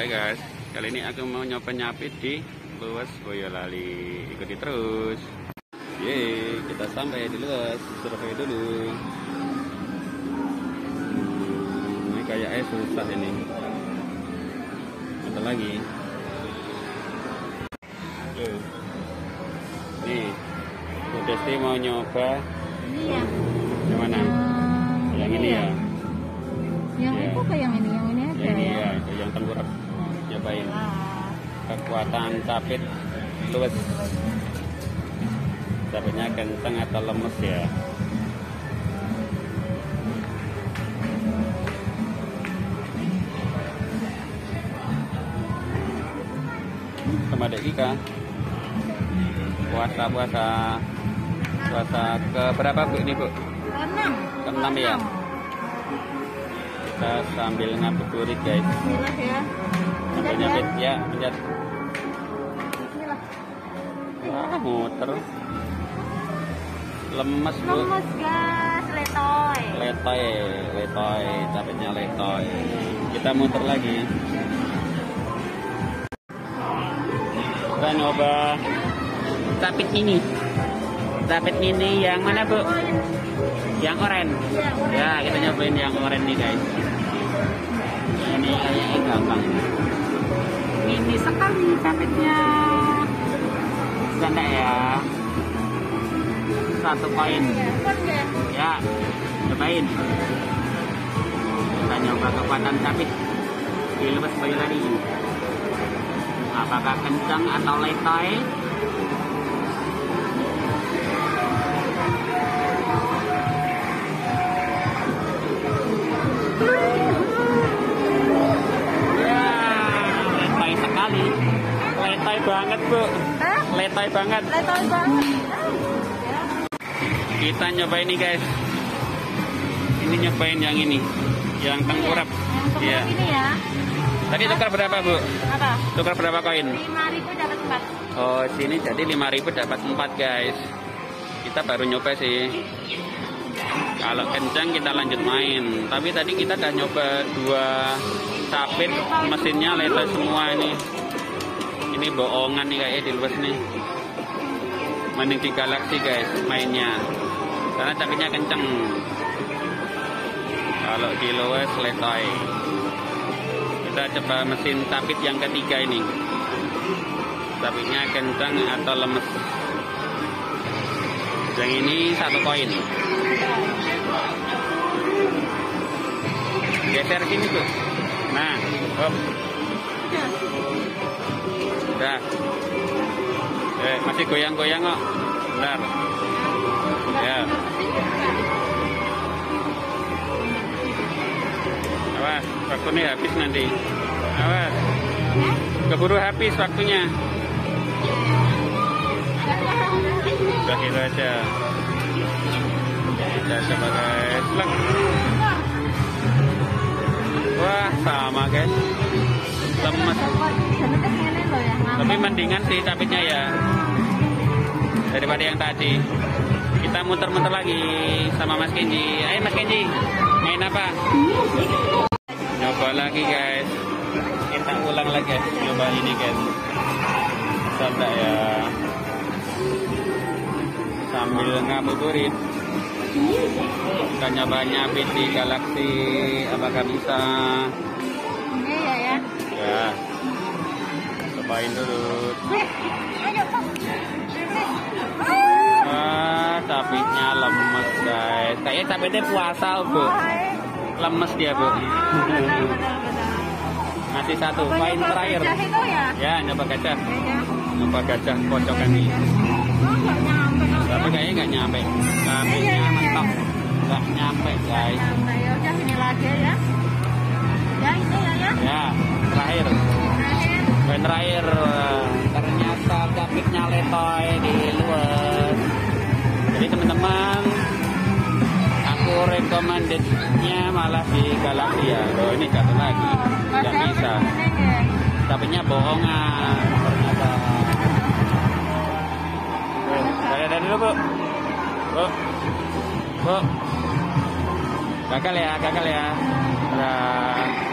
Hai guys, kali ini aku mau nyoba nyapit di Luas Boyolali. Ikuti terus. Yeay, kita sampai di Luas. Survei dulu. Hmm, ini kayaknya susah ini. Ada lagi. Tuh. Nih, Bu Desti mau nyoba Ini ya. yang mana? Yang ini ya. Yang Iya. itu apa yang ini? Yang ini aja Yang ini ya. ya, itu yang tengkurap. Nyobain. Wah. kekuatan capit luwes capitnya kenceng atau lemes ya sama adik Ika puasa puasa puasa ke berapa bu ini bu Enam. Keenam ya? kita sambil ngabuburit guys Bismillah ya. Sambil Lihat ya. ya Bismillah. Wah, muter. Lemes, Bu. Lemes gas, letoy. Letoy, letoy, capeknya letoy. Kita muter lagi. Kita nyoba capit ini. Capit ini yang mana, Bu? Yang udah. Ya, kita nyobain yang oranye nih, guys. Ini kayaknya gampang. Ini sekali capitnya. Ganda ya. Satu poin. Ya, kan ya. Ya, cobain. Kita nyoba kekuatan capit di lepas bayi lari. Apakah kencang atau letoy? Letoy sekali. Letoy banget, Bu. Hah? Letoy banget. Letoy banget. Kita nyoba ini guys. Ini nyobain yang ini, yang tengkurap. Iya. ini ya. Tadi tukar berapa bu? Apa? Tukar berapa koin? Dapat. Oh sini jadi 5000 dapat 4 guys. Kita baru nyoba sih. Kalau kencang kita lanjut main. Tapi tadi kita udah nyoba dua sapit mesinnya leto semua ini. Ini bohongan nih kayaknya di luas nih. Mending di Galaxy guys mainnya. Karena capitnya kenceng. Kalau di luas letoy. Kita coba mesin tapit yang ketiga ini. Tapitnya kencang atau lemes. Yang ini satu koin. Geser sini tuh. Nah, hop. Udah. Eh, masih goyang-goyang kok. Bentar. Ya. Awas, waktunya habis nanti. Awas, keburu habis waktunya. Udah gitu aja. Kita guys. Tapi mendingan sih capitnya ya. Daripada yang tadi. Kita muter-muter lagi sama Mas Kenji. Ayo Mas Kenji, main apa? Nyoba lagi guys. Kita ulang lagi guys. Nyoba ini guys. Santai ya. Sambil ngabuburit. Kita nyoba nyapit di galaksi. Apakah bisa? Ya. Cobain dulu. Ah, capitnya lemes guys. Kayaknya capitnya puasa bu. Lemes dia bu. Masih satu poin terakhir. ya? Ya nyoba gajah. Ya, ya. Nyoba gajah pojokan ini. Oh. Tapi kayaknya nggak nyampe. Capitnya mentok. Nggak nyampe guys. Ya udah ini lagi ya. Ya ini ya ya. Ya terakhir. Poin terakhir. Ternyata capitnya letoy di luar. Jadi teman-teman aku recommendednya malah di Galaxy ya. Oh ini jatuh lagi. Nggak bisa. Capitnya bohongan ternyata. Dari dari dulu bu. Bu. Bu. Gagal ya, gagal ya. Udah.